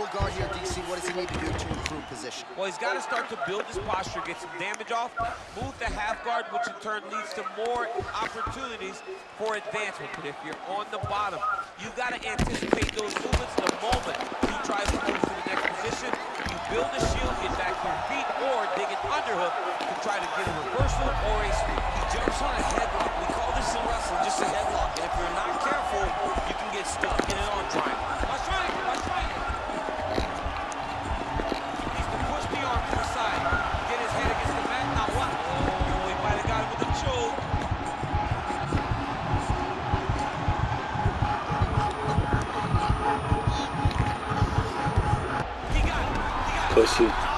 full guard here, DC. What does he need to do to improve position? Well, he's got to start to build his posture, get some damage off, move to half guard, which in turn leads to more opportunities for advancement. But if you're on the bottom, you've got to anticipate those movements the moment he tries to move to the next position. You build a shield, get back to your feet, or dig an underhook to try to get a reversal or a sweep. He got